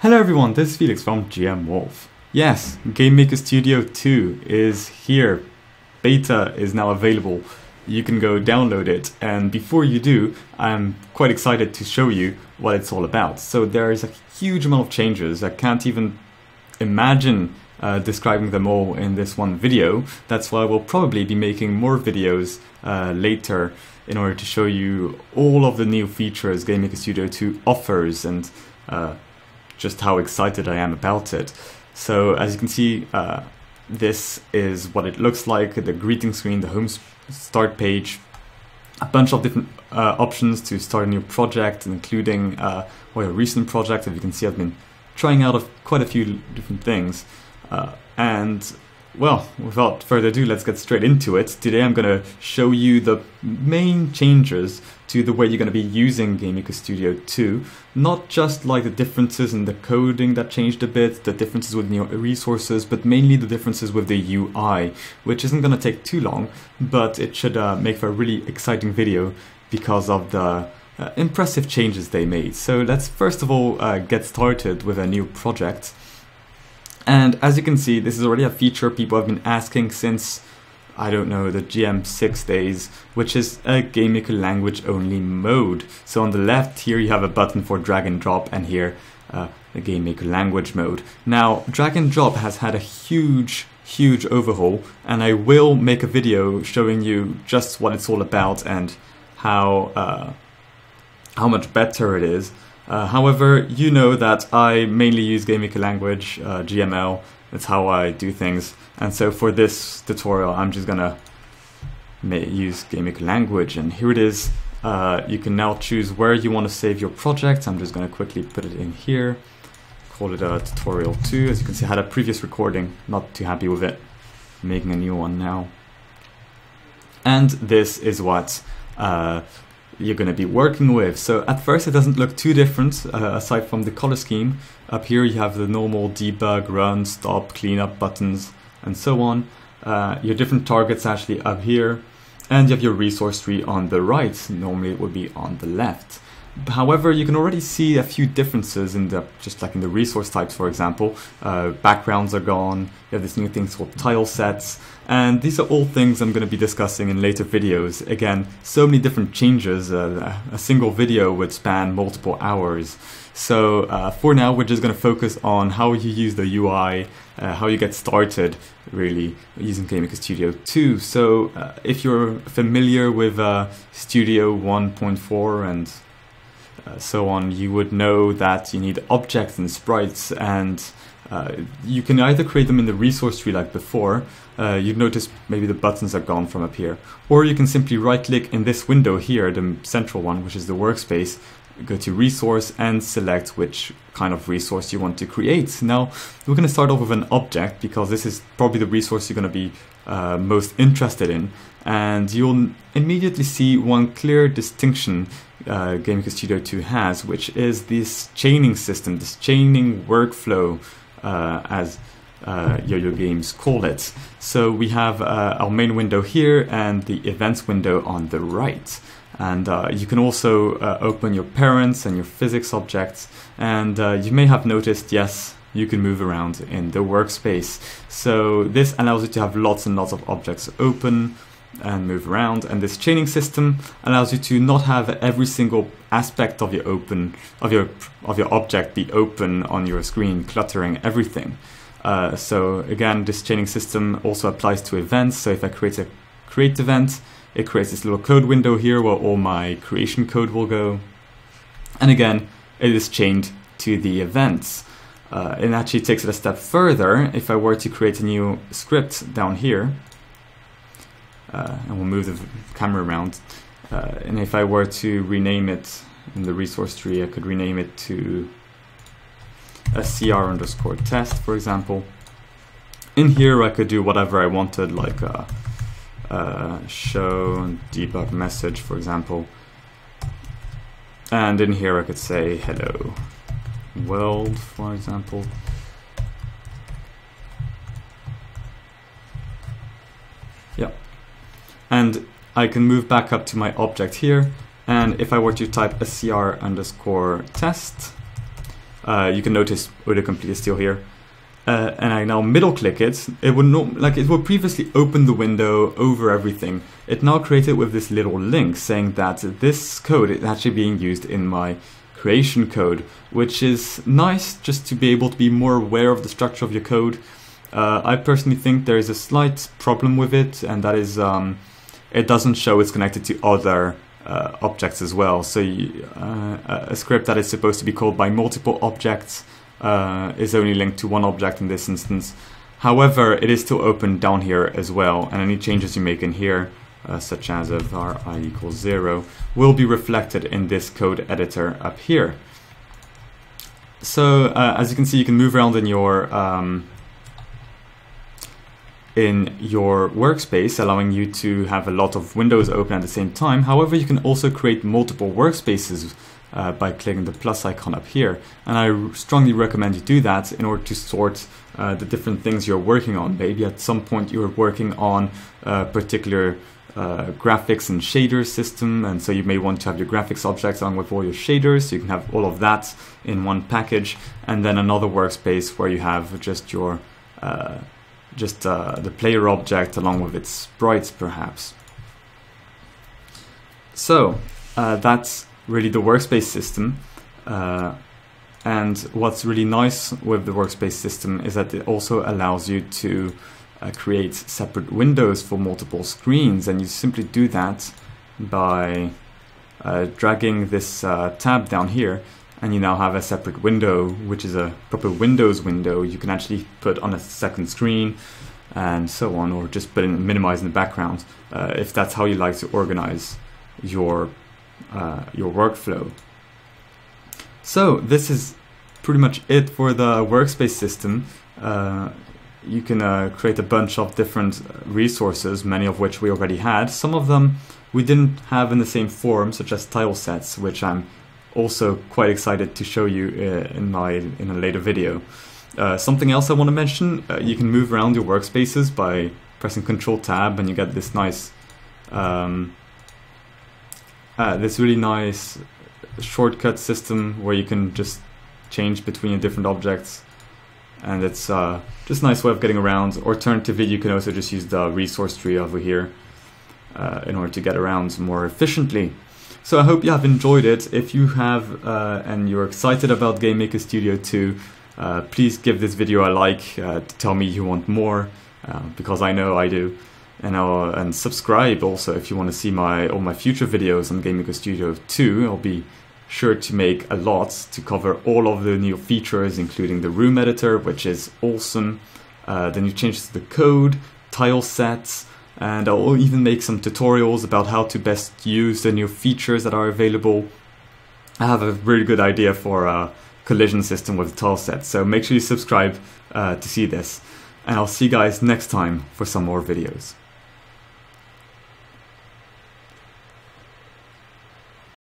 Hello everyone, this is Felix from GM Wolf. Yes, Game Maker Studio 2 is here. Beta is now available. You can go download it, and before you do, I'm quite excited to show you what it's all about. So there's a huge amount of changes. I can't even imagine uh, describing them all in this one video. That's why we'll probably be making more videos uh, later in order to show you all of the new features Game Maker Studio 2 offers and uh, just how excited I am about it. So as you can see, uh, this is what it looks like, the greeting screen, the home start page, a bunch of different uh, options to start a new project, including uh, all your recent projects. As you can see, I've been trying out of quite a few different things. Uh, and well, without further ado, let's get straight into it. Today I'm going to show you the main changes to the way you're going to be using Game Maker Studio 2. Not just like the differences in the coding that changed a bit, the differences with new resources, but mainly the differences with the UI, which isn't going to take too long, but it should uh, make for a really exciting video because of the uh, impressive changes they made. So let's first of all uh, get started with a new project. And as you can see, this is already a feature people have been asking since, I don't know, the GM6 days, which is a Game Maker language only mode. So on the left here you have a button for drag and drop and here uh, the Game Maker language mode. Now, drag and drop has had a huge, huge overhaul and I will make a video showing you just what it's all about and how, uh, how much better it is. Uh, however, you know that I mainly use GameMaker language, uh, GML, that's how I do things. And so for this tutorial, I'm just gonna use GameMaker language. And here it is. Uh, you can now choose where you want to save your project. I'm just gonna quickly put it in here. Call it a tutorial 2. As you can see, I had a previous recording, not too happy with it. Making a new one now. And this is what uh, you're going to be working with. So at first it doesn't look too different uh, aside from the color scheme. Up here you have the normal debug, run, stop, cleanup buttons and so on. Uh, your different targets actually up here and you have your resource tree on the right. Normally it would be on the left. However, you can already see a few differences in the, just like in the resource types, for example. Uh, backgrounds are gone, you have this new thing called tile sets, and these are all things I'm going to be discussing in later videos. Again, so many different changes, uh, a single video would span multiple hours. So uh, for now, we're just going to focus on how you use the UI, uh, how you get started really using GameMaker Studio 2. So uh, if you're familiar with uh, Studio 1.4 and uh, so on, you would know that you need objects and sprites and uh, you can either create them in the resource tree like before, uh, you'd notice maybe the buttons are gone from up here, or you can simply right click in this window here, the central one, which is the workspace, go to resource and select which kind of resource you want to create. Now we're going to start off with an object because this is probably the resource you're going to be uh, most interested in and you'll immediately see one clear distinction uh, GameMaker Studio 2 has which is this chaining system, this chaining workflow uh, as uh, Yo-Yo Games call it. So we have uh, our main window here and the events window on the right. And uh, you can also uh, open your parents and your physics objects. And uh, you may have noticed, yes, you can move around in the workspace. So this allows you to have lots and lots of objects open and move around. And this chaining system allows you to not have every single aspect of your open of your of your object be open on your screen, cluttering everything. Uh, so again, this chaining system also applies to events. So if I create a create event, it creates this little code window here where all my creation code will go. And again, it is chained to the events. Uh, it actually takes it a step further. If I were to create a new script down here, uh, and we'll move the camera around, uh, and if I were to rename it in the resource tree, I could rename it to a cr underscore test, for example. In here, I could do whatever I wanted, like uh, uh, show debug message, for example. And in here I could say hello world, for example. Yeah. And I can move back up to my object here. And if I were to type scr underscore test, uh, you can notice autocomplete is still here. Uh, and I now middle click it, it would not like it would previously open the window over everything. It now created with this little link saying that this code is actually being used in my creation code, which is nice just to be able to be more aware of the structure of your code. Uh, I personally think there is a slight problem with it, and that is um, it doesn't show it's connected to other uh, objects as well. So you, uh, a script that is supposed to be called by multiple objects uh, is only linked to one object in this instance. However, it is still open down here as well, and any changes you make in here, uh, such as a var i equals 0, will be reflected in this code editor up here. So, uh, as you can see, you can move around in your um, in your workspace, allowing you to have a lot of windows open at the same time. However, you can also create multiple workspaces uh, by clicking the plus icon up here. And I strongly recommend you do that in order to sort uh, the different things you're working on. Maybe at some point you're working on a particular uh, graphics and shader system, and so you may want to have your graphics objects along with all your shaders, so you can have all of that in one package, and then another workspace where you have just your uh, just uh, the player object along with its sprites perhaps. So uh, that's really the workspace system. Uh, and what's really nice with the workspace system is that it also allows you to uh, create separate windows for multiple screens. And you simply do that by uh, dragging this uh, tab down here and you now have a separate window, which is a proper Windows window. You can actually put on a second screen and so on, or just put in minimize in the background uh, if that's how you like to organize your uh, your workflow. So this is pretty much it for the workspace system. Uh, you can uh, create a bunch of different resources, many of which we already had. Some of them we didn't have in the same form, such as tile sets, which I'm also quite excited to show you uh, in my in a later video. Uh, something else I want to mention, uh, you can move around your workspaces by pressing Control Tab and you get this nice, um, uh, this really nice shortcut system where you can just change between your different objects and it's uh, just a nice way of getting around. Alternatively, you can also just use the resource tree over here uh, in order to get around more efficiently. So I hope you have enjoyed it. If you have uh, and you're excited about Game Maker Studio 2, uh, please give this video a like uh, to tell me you want more, uh, because I know I do. And, and subscribe also if you want to see my all my future videos on Game Maker Studio 2. I'll be sure to make a lot to cover all of the new features, including the room editor, which is awesome, uh, the new changes to the code, tile sets, and I'll even make some tutorials about how to best use the new features that are available. I have a really good idea for a collision system with tile sets, so make sure you subscribe uh, to see this. And I'll see you guys next time for some more videos.